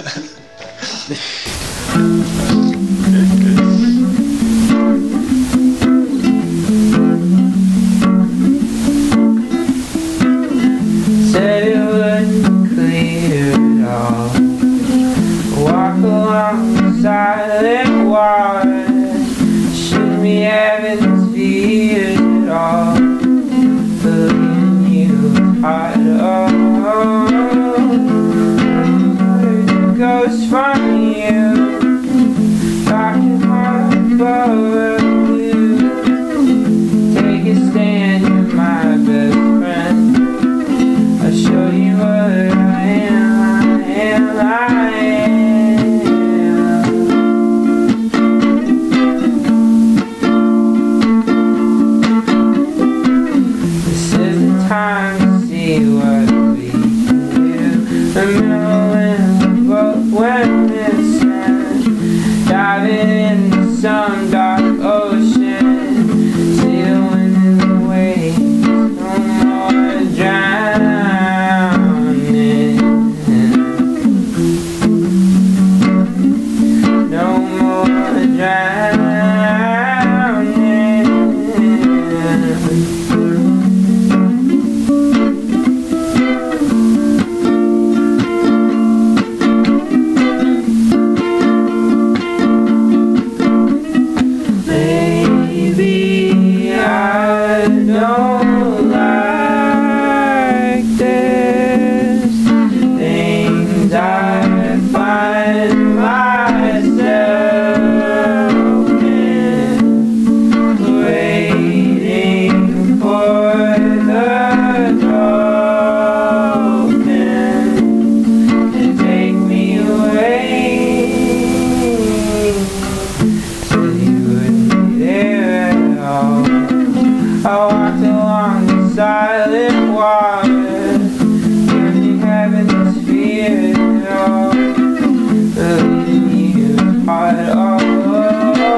Said it would clear it all. Walk along the silent water. And the boat when it's Diving in the sun não.